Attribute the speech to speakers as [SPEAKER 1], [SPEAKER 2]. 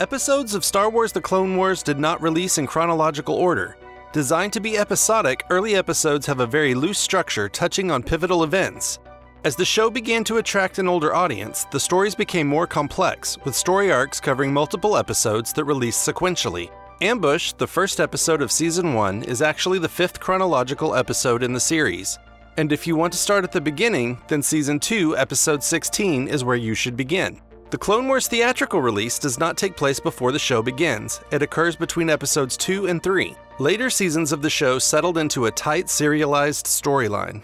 [SPEAKER 1] Episodes of Star Wars The Clone Wars did not release in chronological order. Designed to be episodic, early episodes have a very loose structure touching on pivotal events. As the show began to attract an older audience, the stories became more complex, with story arcs covering multiple episodes that released sequentially. Ambush, the first episode of Season 1, is actually the fifth chronological episode in the series. And if you want to start at the beginning, then Season 2, Episode 16 is where you should begin. The Clone Wars theatrical release does not take place before the show begins, it occurs between episodes 2 and 3. Later seasons of the show settled into a tight serialized storyline.